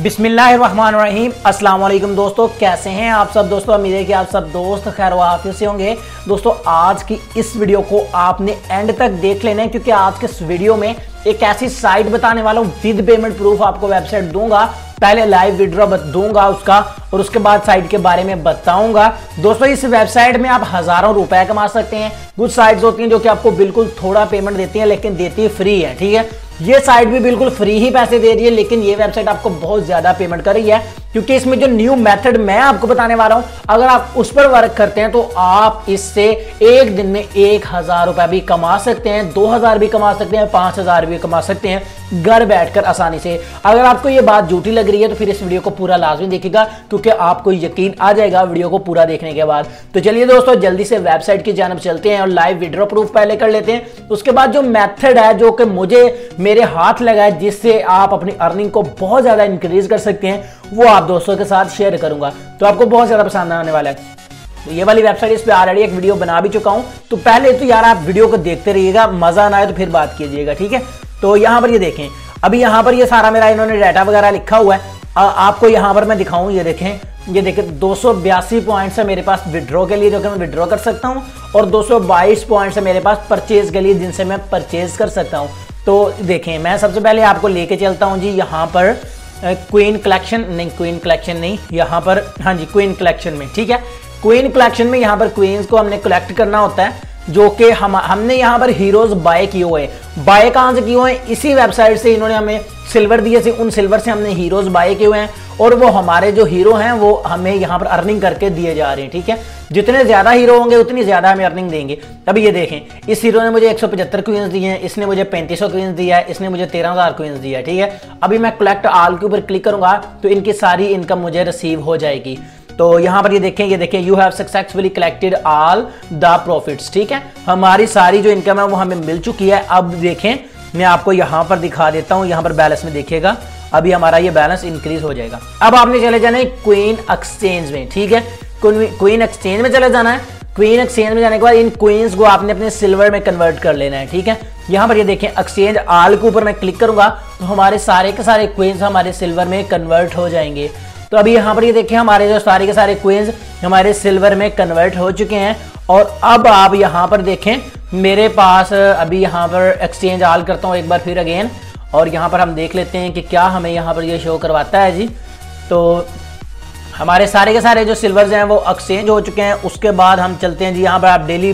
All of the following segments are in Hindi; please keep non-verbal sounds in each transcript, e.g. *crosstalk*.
अस्सलाम वालेकुम दोस्तों, कैसे हैं आप सब दोस्तों? उम्मीद है कि आप सब दोस्त खैर वाफिय से होंगे। दोस्तों, आज की इस वीडियो को आपने एंड तक देख लेना है, क्योंकि आज के इस वीडियो में एक ऐसी साइट बताने वाला हूँ, विद पेमेंट प्रूफ आपको वेबसाइट दूँगा। पहले लाइव विड्रॉ दूँगा उसका, और उसके बाद साइट के बारे में बताऊँगा। दोस्तों, इस वेबसाइट में आप हज़ारों रुपए कमा सकते हैं। कुछ साइट्स होती हैं जो कि आपको बिल्कुल थोड़ा पेमेंट देती हैं, लेकिन देती है फ्री है, ठीक है? ये साइट भी बिल्कुल फ्री ही पैसे दे रही है, लेकिन ये वेबसाइट आपको बहुत ज़्यादा पेमेंट कर रही है। क्योंकि इसमें जो न्यू मेथड मैं आपको बताने वाला हूँ, अगर आप उस पर वर्क करते हैं तो आप इससे एक दिन में एक हज़ार रुपए भी कमा सकते हैं, दो हज़ार भी कमा सकते हैं, पाँच हज़ार भी कमा सकते हैं, घर बैठकर आसानी से। अगर आपको ये बात झूठी लग रही है तो फिर इस वीडियो को पूरा लाजमी देखिएगा, क्योंकि आपको यकीन आ जाएगा वीडियो को पूरा देखने के बाद। तो चलिए दोस्तों, जल्दी से वेबसाइट की जानब चलते हैं और लाइव विड्रॉ प्रूफ पहले कर लेते हैं। उसके बाद जो मैथड है, जो कि मुझे मेरे हाथ लगा है, जिससे आप अपनी अर्निंग को बहुत ज़्यादा इंक्रीज कर सकते हैं वो आप दोस्तों के साथ शेयर करूँगा। तो आपको बहुत ज़्यादा पसंद आने वाला है। तो ये वाली वेबसाइट इस पर ऑलरेडी एक वीडियो बना भी चुका हूँ। तो पहले तो यार आप वीडियो को देखते रहिएगा मज़ा ना आए तो फिर बात कीजिएगा ठीक है? तो यहाँ पर ये देखें अभी यहाँ पर ये सारा मेरा इन्होंने डाटा वगैरह लिखा हुआ है। आ, आपको यहाँ पर मैं दिखाऊँ ये देखें ये देखें दो पॉइंट्स है मेरे पास विड्रॉ के लिए जो कि मैं विड्रॉ कर सकता हूँ और 222 पॉइंट्स है मेरे पास परचेज के लिए जिनसे मैं परचेज कर सकता हूँ। तो देखें मैं सबसे पहले आपको लेके चलता हूँ जी यहाँ पर क्वीन कलेक्शन नहीं क्वीन कलेक्शन नहीं, यहाँ पर हाँ जी क्वीन कलेक्शन में, ठीक है? क्वीन कलेक्शन में यहाँ पर क्वींस को हमने कलेक्ट करना होता है। जो कि हम, हमने यहाँ पर हीरोज बाय किए हुए बाय कहाँ से किए हुए हैं? इसी वेबसाइट से इन्होंने हमें सिल्वर दिए थे। उन सिल्वर से हमने हीरोज बाय किए हुए हैं और वो हमारे जो हीरो हैं, वो हमें यहाँ पर अर्निंग करके दिए जा रहे हैं, ठीक है? जितने ज़्यादा हीरो होंगे, उतनी ज़्यादा हमें अर्निंग देंगे। अभी ये देखें, इस हीरो ने मुझे एक सौ पचहत्तर क्वींस दिए हैं, इसने मुझे पैंतीस सौ क्वींस दिया है, इसने मुझे तेरह हज़ार क्वींस दिया है, ठीक है? अभी मैं कलेक्ट आल के ऊपर क्लिक करूँगा तो इनकी सारी इनकम मुझे रिसीव हो जाएगी। तो यहाँ पर ये देखें ये देखें you have successfully collected all the profits ठीक है? हमारी सारी जो इनकम है वो हमें मिल चुकी है। अब देखें, मैं आपको यहाँ पर दिखा देता हूँ, यहाँ पर बैलेंस में देखिएगा। अभी हमारा ये बैलेंस इंक्रीज हो जाएगा। अब आपने चले जाना है क्वीन एक्सचेंज में, ठीक है? क्वीन एक्सचेंज में चले जाना है। क्वीन एक्सचेंज में जाने के बाद इन क्वींस को आपने अपने सिल्वर में कन्वर्ट कर लेना है, ठीक है? यहाँ पर ये देखें एक्सचेंज आल के ऊपर मैं क्लिक करूँगा तो हमारे सारे के सारे क्वींस हमारे सिल्वर में कन्वर्ट हो जाएँगे। तो अभी यहाँ पर ये देखिए, हमारे जो सारे के सारे क्वींस हमारे सिल्वर में कन्वर्ट हो चुके हैं। और अब आप यहाँ पर देखें, मेरे पास अभी यहाँ पर एक्सचेंज आल करता हूँ एक बार फिर अगेन और यहाँ पर हम देख लेते हैं कि क्या हमें यहाँ पर ये शो करवाता है जी। तो हमारे सारे के सारे जो सिल्वर्स हैं वो एक्सचेंज हो चुके हैं। उसके बाद हम चलते हैं जी, यहाँ पर आप डेली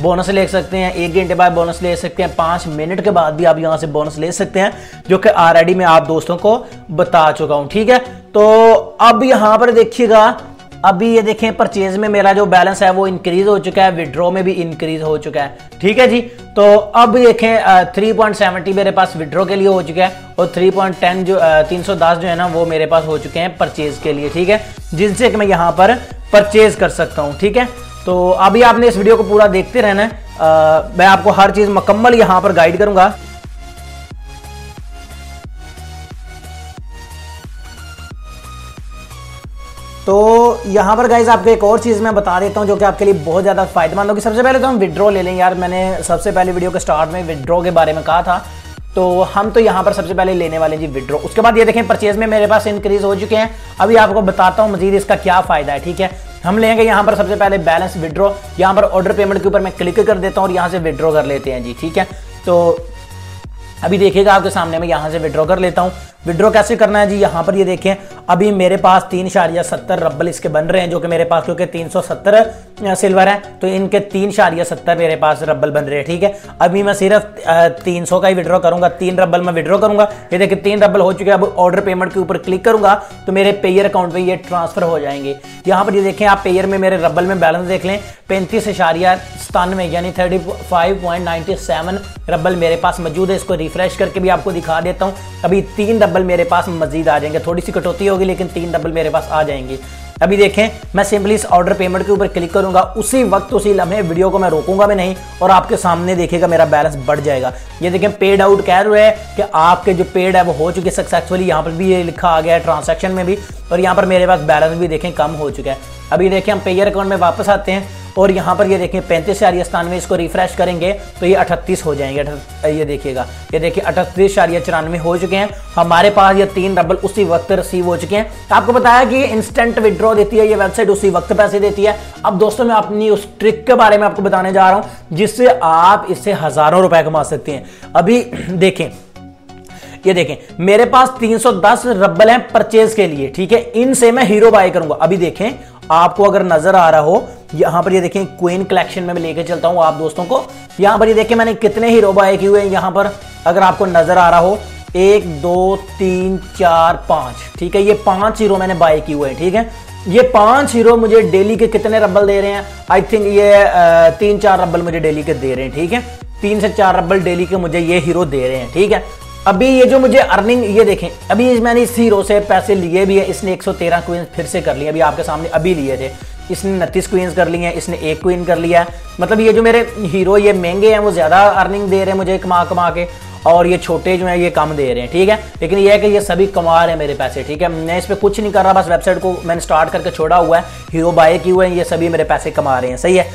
बोनस ले सकते हैं। एक घंटे बाद बोनस ले सकते हैं। पाँच मिनट के बाद भी आप यहाँ से बोनस ले सकते हैं, जो कि ऑलरेडी मैं आप दोस्तों को बता चुका हूँ, ठीक है? तो अब यहाँ पर देखिएगा, अभी ये देखें परचेज में मेरा जो बैलेंस है वो इंक्रीज हो चुका है विड्रॉ में भी इंक्रीज हो चुका है। ठीक है जी? तो अब देखें थ्री पॉइंट सेवेंटी मेरे पास विड्रॉ के लिए हो चुका है और थ्री पॉइंट टेन जो तीन सौ दस जो है ना, वो मेरे पास हो चुके हैं परचेज के लिए। ठीक है? जिनसे कि मैं यहाँ पर परचेज कर सकता हूँ। ठीक है? तो अभी आपने इस वीडियो को पूरा देखते रहना है। मैं आपको हर चीज़ मुकम्मल यहाँ पर गाइड करूँगा। तो यहाँ पर गाइज़ आपको एक और चीज़ मैं बता देता हूँ जो कि आपके लिए बहुत ज़्यादा फ़ायदेमंद होगी। सबसे पहले तो हम विड्रॉ ले लें यार। मैंने सबसे पहले वीडियो के स्टार्ट में विड्रॉ के बारे में कहा था। तो हम तो यहाँ पर सबसे पहले लेने वाले जी विड्रॉ उसके बाद ये देखें परचेज में मेरे पास इंक्रीज हो चुके हैं। अभी आपको बताता हूँ मजीद इसका क्या फ़ायदा है, ठीक है? हम लेंगे यहाँ पर सबसे पहले बैलेंस विड्रॉ यहाँ पर ऑर्डर पेमेंट के ऊपर मैं क्लिक कर देता हूँ और यहाँ से विड्रॉ कर लेते हैं जी, ठीक है? तो अभी देखिएगा आपके सामने मैं यहाँ से विड्रॉ कर लेता हूँ। विड्रॉ कैसे करना है जी? यहाँ पर ये देखें, अभी मेरे पास तीन शारिया सत्तर रब्बल इसके बन रहे हैं, जो कि मेरे पास, क्योंकि तीन सौ सत्तर सिल्वर है तो इनके तीन शारिया सत्तर मेरे पास रब्बल बन रहे हैं, ठीक है? अभी मैं सिर्फ़ तीन सौ का ही विड्रॉ करूँगा, तीन रब्बल मैं विड्रॉ करूँगा। ये देखिए, तीन रब्बल हो चुके हैं, अब ऑर्डर पेमेंट के ऊपर क्लिक करूँगा तो मेरे पेयर अकाउंट पर ये ट्रांसफ़र हो जाएँगे। यहाँ पर ये देखें, आप पेयर में मेरे रब्बल में बैलेंस देख लें, पैंतीस इशारिया सतानवे यानी thirty five point ninety seven rouble मेरे पास मौजूद है, इसको रिफ्रेश करके भी आपको दिखा देता हूँ। अभी तीन रब्बल मेरे पास मजीद आ जाएँगे। थोड़ी सी कटौती होगी, लेकिन तीन डबल मेरे पास आ जाएँगे। अभी देखें, मैं सिंपली इस ऑर्डर पेमेंट के ऊपर क्लिक करूँगा। उसी वक्त उसी लम्हे वीडियो को मैं रोकूँगा भी नहीं, और आपके सामने देखेगा मेरा बैलेंस बढ़ जाएगा। ये देखें पेड आउट कह रहे हैं कि आपके जो पेड है वो हो चुके सक्सेसफुली यहाँ पर भी ये लिखा आ गया है ट्रांसैक्शन में भी, और यहाँ पर मेरे पास बैलेंस भी देखें कम हो चुका है। अभी देखें, हम पेयर अकाउंट में वापस आते हैं। और यहाँ पर ये देखें, पैंतीस शारिया सतानवे इसको रिफ्रेश करेंगे तो ये अठतीस हो जाएँगे। ये देखिएगा, ये देखिए अठतीस शारिया चौरानवे हो चुके हैं। हमारे पास ये तीन रबल उसी वक्त रिसीव हो चुके हैं। आपको बताया कि इंस्टेंट विड्रॉ देती है, ये वेबसाइट उसी वक्त पैसे देती है। अब दोस्तों, मैं अपनी उस ट्रिक के बारे में आपको बताने जा रहा हूँ, जिससे आप इससे हज़ारों रुपए कमा सकते हैं। अभी *clears throat* देखें, ये देखें, मेरे पास 310 रब्बल हैं परचेज के लिए, ठीक है? इनसे मैं हीरो बाय करूँगा। अभी देखें, आपको अगर नज़र आ रहा हो यहाँ पर ये देखें क्वीन कलेक्शन में मैं लेके चलता हूँ आप दोस्तों को। यहाँ पर ये देखें मैंने कितने हीरो बाय किए हुए हैं यहाँ पर, अगर आपको नज़र आ रहा हो। एक, दो, तीन, चार, पाँच। ठीक है, ये पाँच हीरो मैंने बाय किए हुए हैं, ठीक है? ये पाँच हीरो मुझे डेली के कितने रबल दे रहे हैं? आई थिंक ये तीन, चार रबल मुझे डेली के दे रहे हैं, ठीक है? तीन से चार रबल डेली के मुझे ये हीरो दे रहे हैं, ठीक है? अभी ये जो मुझे अर्निंग ये देखें, अभी मैंने इस हीरो से पैसे लिए भी है, इसने 113 क्वींस फिर से कर लिए, अभी आपके सामने अभी लिए थे। इसने उनतीस क्वींस कर ली हैं इसने एक क्वीन कर लिया। है मतलब ये जो मेरे हीरो ये महँगे हैं, वो ज़्यादा अर्निंग दे रहे हैं मुझे कमा कमा के, और ये छोटे जो हैं, ये कम दे रहे हैं, ठीक है? लेकिन ये है कि ये सभी कमा रहे हैं मेरे पैसे, ठीक है? मैं इस पर कुछ नहीं कर रहा, बस वेबसाइट को मैंने स्टार्ट करके छोड़ा हुआ है। हीरो बाय किए हुए हैं, ये सभी मेरे पैसे कमा रहे हैं, सही है?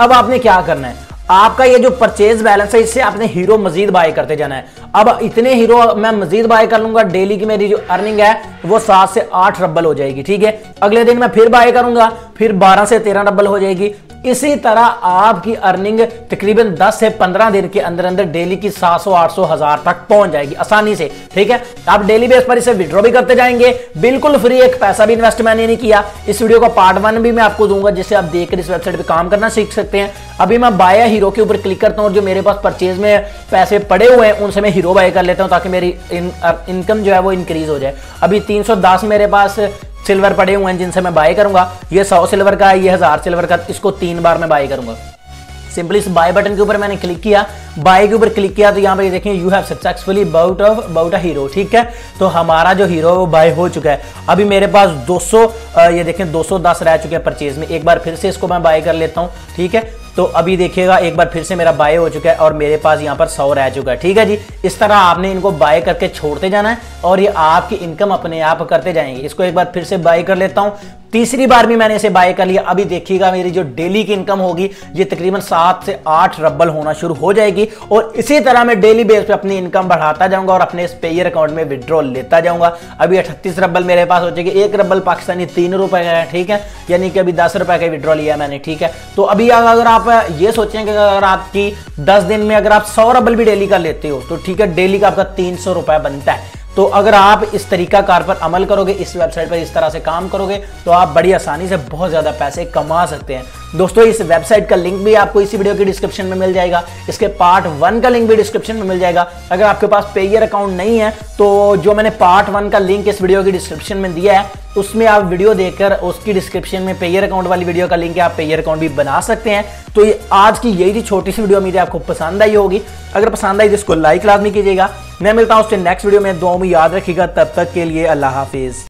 अब आपने क्या करना है? आपका ये जो परचेज बैलेंस है, इससे आपने हीरो मजीद बाय करते जाना है। अब इतने हीरो मैं मजीद बाय कर लूँगा डेली की मेरी जो अर्निंग है, वो सात से आठ रबल हो जाएगी, ठीक है? अगले दिन मैं फिर बाय करूँगा, फिर बारह से तेरह रब्बल हो जाएगी इसी तरह आपकी अर्निंग तकरीबन 10 से 15 दिन के अंदर अंदर डेली की 700 800 हज़ार तक पहुँच जाएगी आसानी से, ठीक है? आप डेली बेस पर इसे विड्रॉ भी करते जाएँगे। बिल्कुल फ्री एक पैसा भी इन्वेस्ट मैंने नहीं किया। इस वीडियो का पार्ट वन भी मैं आपको दूँगा जिससे आप देखकर इस वेबसाइट पर काम करना सीख सकते हैं। अभी मैं बाया हीरो के ऊपर क्लिक करता हूँ जो मेरे पास परचेज में पैसे पड़े हुए हैं, उनसे मैं हीरो बाय कर लेता हूँ ताकि मेरी इनकम जो है वो इंक्रीज हो जाए। अभी 310 मेरे पास सिल्वर पड़े हुए हैं जिनसे मैं बाय करूँगा। ये सौ सिल्वर का है, ये हज़ार सिल्वर का, इसको तीन बार मैं बाय करूँगा। सिंपली इस बाय बटन के ऊपर मैंने क्लिक किया। बाय के ऊपर क्लिक किया तो यहाँ पे देखें you have successfully bought of bought a hero ठीक है? तो हमारा जो हीरो वो बाय हो चुका है। अभी मेरे पास 200 ये देखें 210 रह चुके हैं परचेज में। एक बार फिर से इसको मैं बाय कर लेता हूँ, ठीक है? तो अभी देखिएगा, एक बार फिर से मेरा बाय हो चुका है और मेरे पास यहाँ पर सौ रह चुका है, ठीक है जी? इस तरह आपने इनको बाय करके छोड़ते जाना है। और ये आपकी इनकम अपने आप करते जाएँगे। इसको एक बार फिर से बाय कर लेता हूँ। तीसरी बार भी मैंने इसे बाय कर लिया। अभी देखिएगा, मेरी जो डेली की इनकम होगी, ये तकरीबन सात से आठ रब्बल होना शुरू हो जाएगी। और इसी तरह मैं डेली बेस पे अपनी इनकम बढ़ाता जाऊँगा और अपने इस पेयर अकाउंट में विड्रॉ लेता जाऊँगा। अभी अठतीस रब्बल मेरे पास हो जाएगी एक रब्बल पाकिस्तानी तीन रुपए का है, ठीक है? यानी कि अभी दस रुपए का विड्रॉ लिया मैंने, ठीक है? तो अभी अगर आप ये सोचें कि अगर आपकी दस दिन में अगर आप सौ रबल भी डेली का लेते हो तो ठीक है डेली का आपका तीन सौ रुपए बनता है। तो अगर आप इस तरीका कार पर अमल करोगे, इस वेबसाइट पर इस तरह से काम करोगे तो आप बड़ी आसानी से बहुत ज़्यादा पैसे कमा सकते हैं। दोस्तों, इस वेबसाइट का लिंक भी आपको इसी वीडियो की डिस्क्रिप्शन में मिल जाएगा। इसके पार्ट वन का लिंक भी डिस्क्रिप्शन में मिल जाएगा। अगर आपके पास पेयर अकाउंट नहीं है तो जो मैंने पार्ट वन का लिंक इस वीडियो की डिस्क्रिप्शन में दिया है, उसमें आप वीडियो देखकर उसकी डिस्क्रिप्शन में पेयर अकाउंट वाली वीडियो का लिंक है आप पेयर अकाउंट भी बना सकते हैं। तो ये आज की यही छोटी सी वीडियो मेरी आपको पसंद आई होगी। अगर पसंद आई तो इसको लाइक लाजमी कीजिएगा। मैं मिलता हूँ उससे नेक्स्ट वीडियो में। दो याद रखिएगा, तब तक के लिए अल्लाह हाफिज।